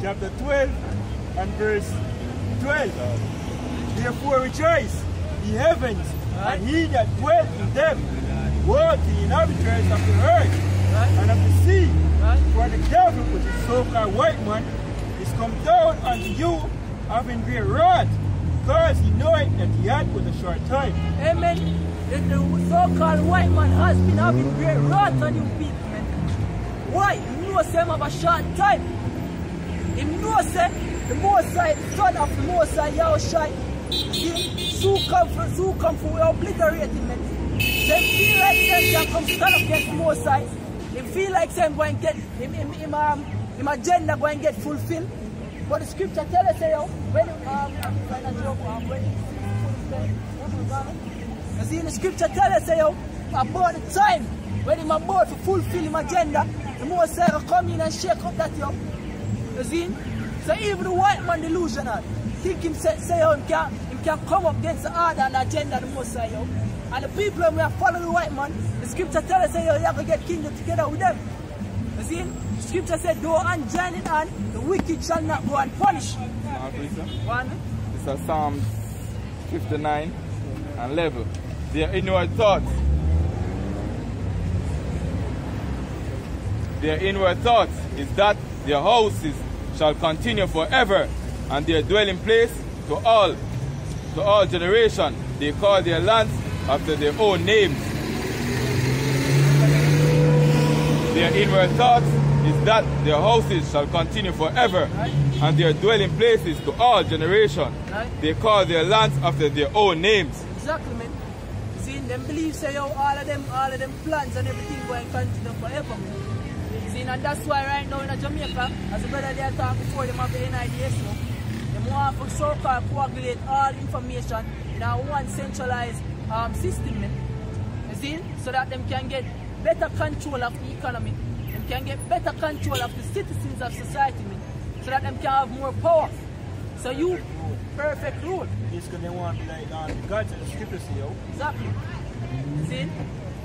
chapter 12 and verse 12. Therefore rejoice, the heavens, and he that dwelt in them, both the inhabitants of the earth and of the sea. For the devil, which is so-called white man, is come down unto you having great wrath, because he knoweth that he had but a short time. Amen. The, the so-called white man has been having great wrath on you people, man. Why? He knows them have a short time. He knows that the Most High, son of the Most High, Yahushai, he soon come for, soon come for obliterate him. They feel like them can come stand up against Most High. They feel like them going to get, him, him, him, um, him agenda going to get fulfilled. But the scripture tell us, yo, when, um, um, when you see, the scripture tell us, yo, about the time when him about to fulfill him agenda, the Most High will come in and shake up that, yo. You see? So even the white man delusional, think him say, say yo, him can, him can come up against the order and agenda of the yo. And the people when we are following the white man, the scripture tell us, yo, you have to get kingdom together with them. You see? The scripture said, go and join it on, the wicked shall not go unpunished. One. It's a Psalms 59 and 11. Their inward thoughts. Their inward thoughts is that their houses shall continue forever, and their dwelling place to all, to all generation. They call their lands after their own names. Their inward thoughts is that their houses shall continue forever, and their dwelling places to all generation. They call their lands after their own names. Exactly, man. See, them believe say, yo, all of them, all of them plans and everything going to continue forever, see, and that's why right now in Jamaica, as the brother there talked before, them have the NIDS now, they want to so-called coagulate all information in a one centralized um, system, man. You see, so that them can get better control of the economy, them can get better control of the citizens of society, man, so that them can have more power. So you, perfect rule. Basically, they want to be like um, the gods of the scriptures, yo. Exactly. See?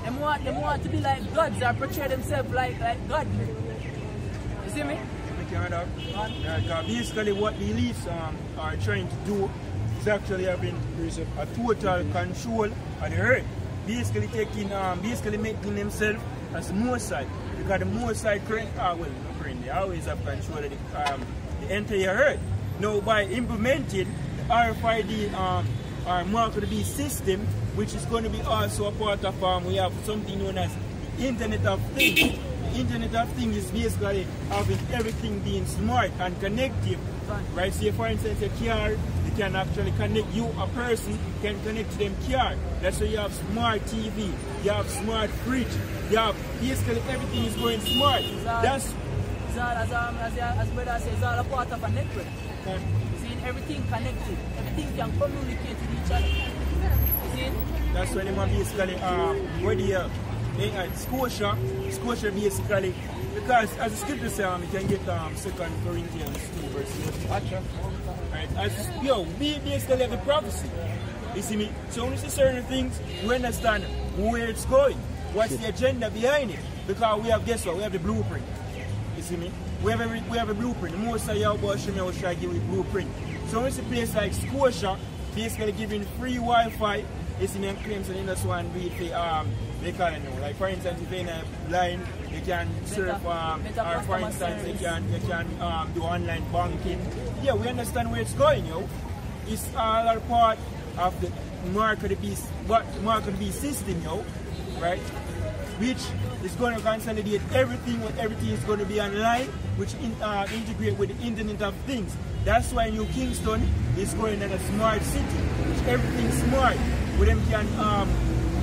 Them want, them want to be like gods or portray themselves like, like God. You see me? Make you heard? Yeah, because basically what the elites um, are trying to do is actually having a total control of the earth. Basically taking, um, basically making themselves as the Most High. Because the Most High current, ah, well, they always have control of the, um, the entire earth. Now by implementing the RFID um, or mark of the beast system, which is going to be also a part of, um, we have something known as the Internet of Things. Internet of Things is basically having everything being smart and connective. Right, say for instance a car, you can actually connect you, a person can connect to them car. That's why you have smart TV, you have smart fridge, you have basically everything is going smart. That's It's all, as, um, as, as brother says, it's all a part of a network. See, everything connected. Everything can communicate with each other. See? That's when them are basically where they are. They at Scotia, Scotia basically, because as the scripture says, um, you can get um, 2 Corinthians 2 verse 8. Right? As, yo, we basically have a prophecy. You see me? So when you see certain things, we understand where it's going. What's the agenda behind it? Because we have, guess what? We have the blueprint. See me? We have every, we have a blueprint. The most of y'all about Shimmy will try to give you a blueprint. So when you a place like Scotia, basically giving free Wi-Fi, you see me and claims and that's one read for um they call it now. Like for instance if you're in a line you can surf um or for instance you can you can um do online banking. Yeah, we understand where it's going, yo. It's all a part of the mark of the beast what mark of the beast system, yo. Right? which is going to consolidate everything when everything is going to be online, which in, uh, integrate with the Internet of Things. That's why New Kingston is going at a smart city, which everything's smart, where them can um,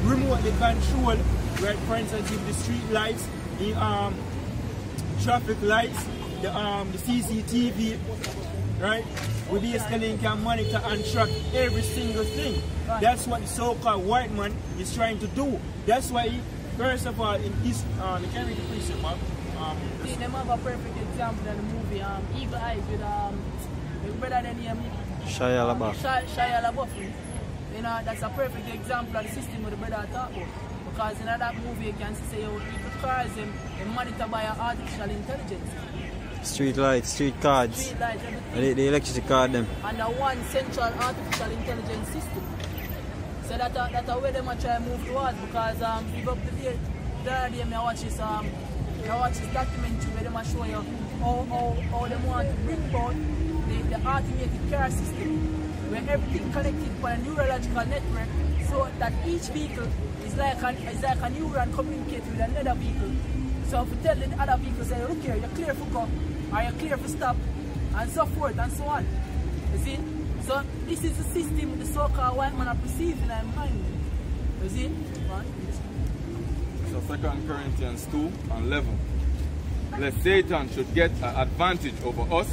remotely control, right? For instance, if the street lights, the um, traffic lights, the um, the CCTV, right? We basically can monitor and track every single thing. That's what the so-called white man is trying to do. That's why, first of all, in this, um, you can read the precept, man. Um, See, them have a perfect example in the movie um, Eagle Eyes with um, with brother then um, Shia LaBeouf. Shia, Shia LaBeouf. You know, that's a perfect example of the system with the brother talk about. Because in that movie, you can see, yo, people cars them, they monitor by artificial intelligence. Street lights, street cards. street lights, everything. The, the electricity card them. under one central artificial intelligence system. So that uh, that uh, where them a try move towards because um give up the day the other me I watch this um I watch this documentary where them a show you how how, how them want to bring about the, the automated car system where everything connected by a neurological network so that each vehicle is like an is like a neuron communicating with another vehicle. So if you tell the other vehicle say look here, you're clear for go or you're clear for stop and so forth and so on. You see? So this is the system the so-called white man are perceiving and mind. You see? Right? So 2 Corinthians 2 and 11. Lest Satan should get an advantage over us,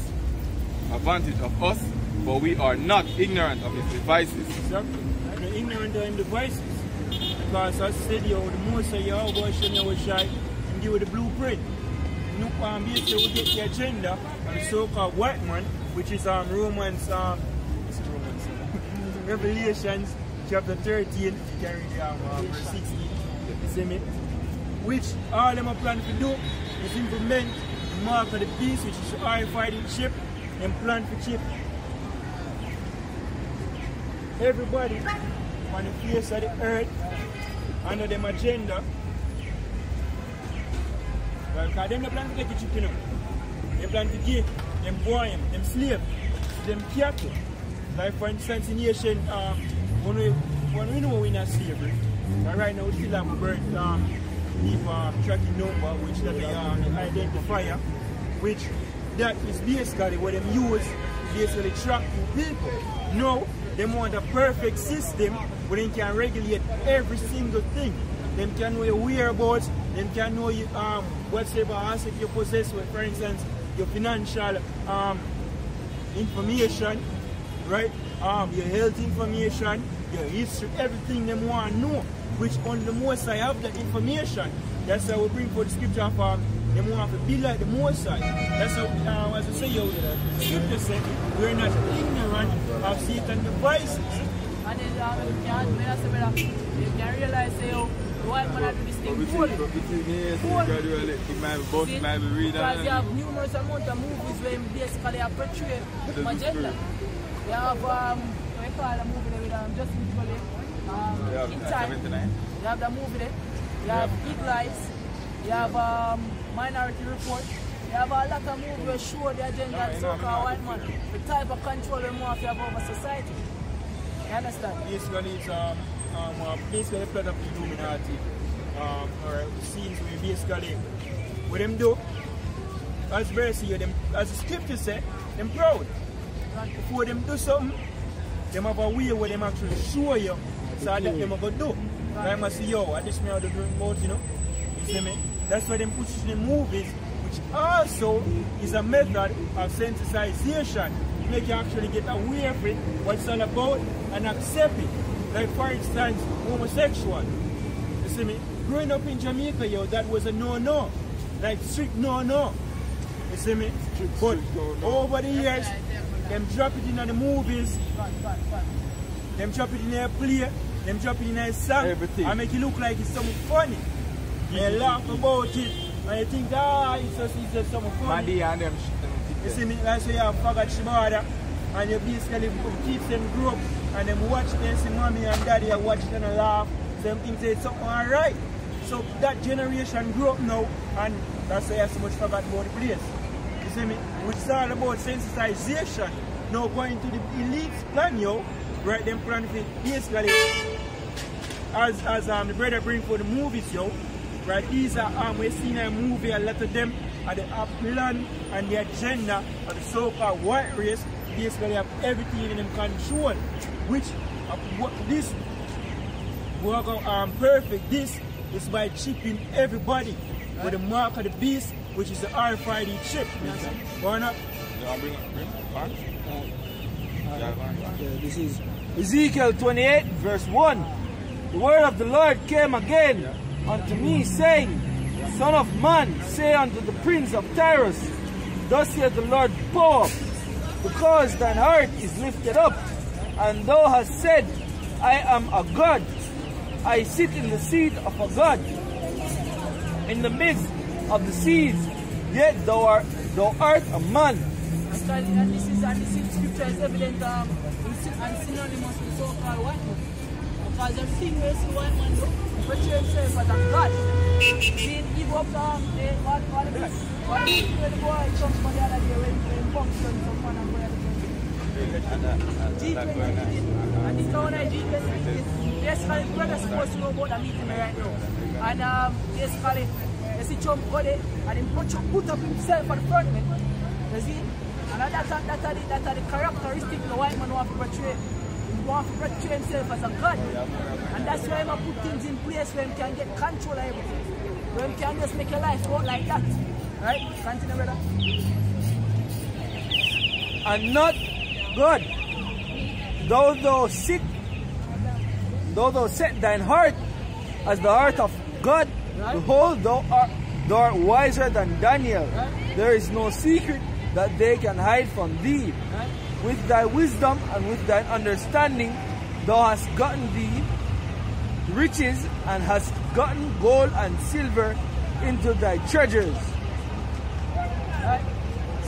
advantage of us, for we are not ignorant of his devices. Exactly. And the ignorant of him devices. Because as I said, yo, the most of your boy should know what shy and give you the blueprint. No, um, basically we get the agenda of the so-called white man, which is um Romans um it's Romans, Revelations chapter 13, you can read um, uh, verse 16. You see me? Which all them are planning to do is implement the mark of the beast, which is RFID chip, and plan for chip everybody on the face of the earth under them agenda. Well, because them plan to take a chip, you know. They plan to give them boy, them slave, them cattle. Like for instance, in um, when we when we know we're not slavery, but right now we still have a birth um, leave um, tracking number, which that they um, the identifier, which that is basically what them use basically tracking people. No, they want a perfect system where they can regulate every single thing. Them can know your whereabouts, them can know you, um, whatever asset you possess, for instance, your financial um, information, right? Um, your health information, your history, everything them want to know. Which on the most I have that information. That's how we bring for the scripture of um, them want to be like the most High. That's how, uh, as I say, yo, the scripture said, we're not ignorant of Satan's devices. And then um, you can, when I say, brother, you can realize, say, oh, the white man do this But thing between, fully. but between here, so Full. gradually, it might be both, See? it might be reading. Because you have numerous amount of movies where him basically are portray The the. You have um, what you call a movie there with um, Justin Timberlake, um, Yeah, In Time. 79. You have the movie there. You have Eagle Eyes. You have um, Minority Report. You have a lot of movies that show the agenda of so-called yeah, white man. The type of control they want to have over society. You understand? basically it's um, um uh, basically a plot of the Illuminati um or scenes where basically what them do as verse here them as the scripture say them proud before them do something them have a way where them actually show you so that them are do I must say yo I just me to do mouth you know you see me that's why them push the movies which also is a method of sensitization make you actually get aware of it what it's all about and accept it like for instance homosexual you see me growing up in Jamaica yo that was a no-no like strict no-no you see me but over the years them drop it in the movies Fun, fun, fun. them drop it in a play, them drop it in a song, Everything. and make it look like it's something funny. You laugh about it, and you think, ah, it's just, it's just something funny. Mandy and them shit. You see me, that's why you have Fagat Shibada, and you basically teach them grow up, and them watch them, see mommy and daddy, are watching and laugh, so them think say it's something alright. So that generation grew up now, and that's why I have so much forgot about the place. You see me? Which is all about sensitization. Now going to the elite plan, yo, right? Them plan for basically, as as um the brother bring for the movies, yo, right? These are um we seen a movie, a lot of them are the plan and the agenda of the so-called white race. Basically, have everything in them control, which uh, what this work um, perfect. This is by chipping everybody with the mark of the beast, which is the RFID chip. Why not? You want to bring it? Bring Uh, yeah, this is Ezekiel 28, verse 1. The word of the Lord came again unto me, saying, Son of man, say unto the prince of Tyrus, Thus saith the Lord power, because thine heart is lifted up, and thou hast said, I am a God. I sit in the seat of a God, in the midst of the seas, yet thou art thou art a man. And and this is and this is scripture is evident um, and synonymous with so-called white man. Because everything we see white man do, portray himself as a god. He go up um, the what what the what the where the boy comes from the other day when when function some fun and G20 and this one I G20 is basically brother supposed to know about the meeting right now. And um, basically, you see Trump go there and he put, up himself at the front man. You see? And that, that, that, are the, that are the characteristic the white man want to portray. He want to portray himself as a god. And that's why he put things in place where he can get control of everything. Where he can just make your life work like that. Right? Continue, brother. and not God. Though thou sit, though thou set thine heart as the heart of God, behold, thou art, thou art wiser than Daniel. There is no secret that they can hide from thee. With thy wisdom and with thine understanding, thou hast gotten thee riches and hast gotten gold and silver into thy treasures.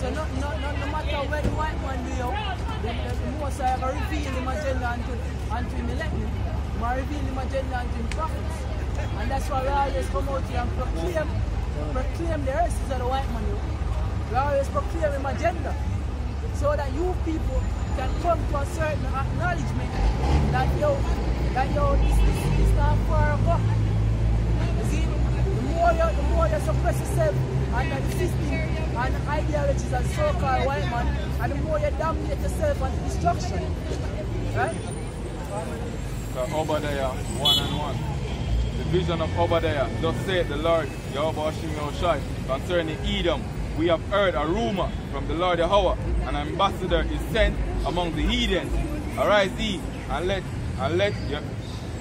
So no, no, no, no matter where the white man do, yo, the, the, most I ever reveal him agenda unto, unto him elect I reveal him agenda unto him prophets. And that's why we always come out here and proclaim, proclaim the races of the white man. Yo. We always proclaim him agenda. So that you people can come to a certain acknowledgement that yo, that yo, this, this, this not far off. You see, the more you, the more you suppress yourself and the system and ideologies and so-called white man, and the more you dominate yourself unto destruction. Right? So Obadiah 1 and 1. The vision of Obadiah, thus saith the Lord, Yahweh Yahushai, concerning Edom. We have heard a rumor from the Lord Yahweh, an ambassador is sent among the heathens. Arise ye, and let and let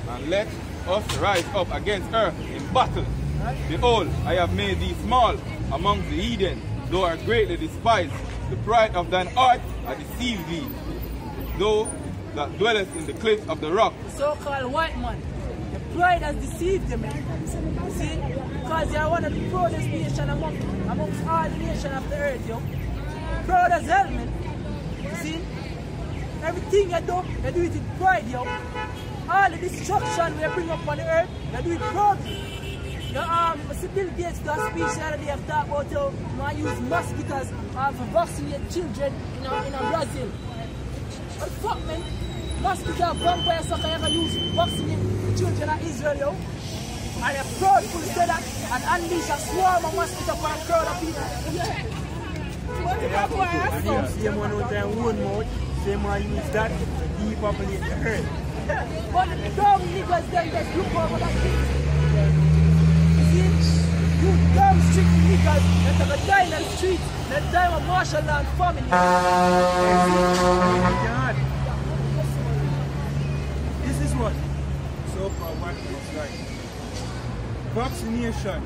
and let us rise up against her in battle. Behold, I have made thee small among the heathen, thou art greatly despised. The pride of thine heart hath deceived thee, thou that dwellest in the cliffs of the rock. The so-called white man. Pride has deceived them. You see? Because they are one of the proudest nations among, amongst all the nations of the earth, yo. Proud as hell, man. You see? Everything you do, you do it with pride, yo. All the destruction we bring up on the earth, you do it proudly. The um, Bill Gates got a speech the other day talk about how man use mosquitoes uh, to vaccinate children in, uh, in uh, Brazil. What the fuck, man? Mosquito vampire sucker ever use vaccinate children of Israel, yo. And they're proudful to say that and unleash a swarm of mosquito for a crowd of people. What the fuck, why And I you same one out there in one mouth, same one use that to depopulate the earth. But the dumb niggas them just look over that thing. You see? You dumb street niggas that have a die in the street, that die of martial law and family. Oh God. This is what far what looks like. Vaccination.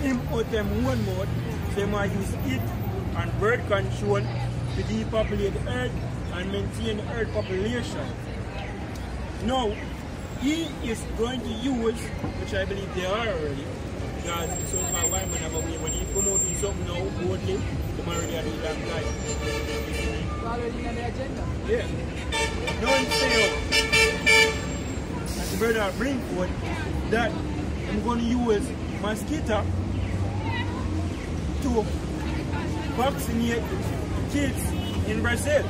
Him them one mode, they might use it and bird control to depopulate the earth and maintain the earth population. Now, he is going to use, which I believe they are already, because so far white man have a way, when he come out with something now, boldly, the already are the damn guy. Already in the agenda. Yeah. Don't say as the brother bring forth that I'm going to use mosquito to vaccinate kids in Brazil.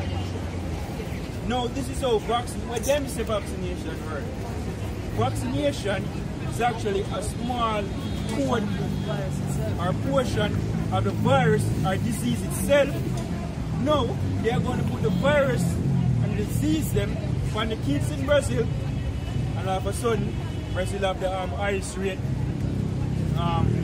No, this is how vaccine, what them say vaccination work. Vaccination is actually a small code or portion of the virus or disease itself no, they are going to put the virus and disease them on the kids in Brazil, and all of a sudden, Brazil have the um, highest rate. Um?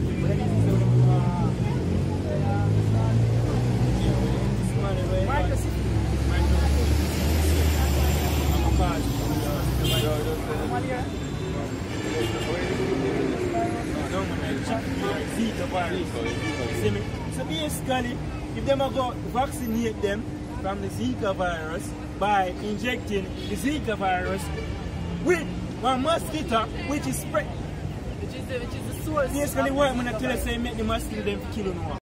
So basically, if them are vaccinate them from the Zika virus by injecting the Zika virus with one mosquito which is spread. Which is the, which is the source. Of what the I'm gonna tell you say make the mosquito them kill you.